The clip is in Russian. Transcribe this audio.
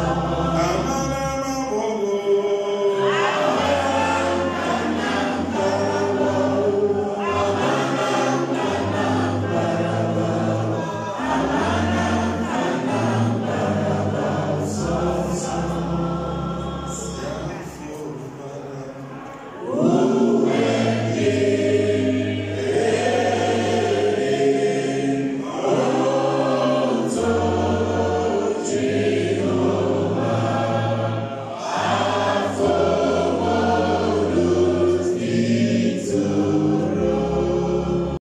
Господь.